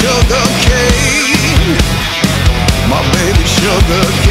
sugar cane. My baby sugar cane.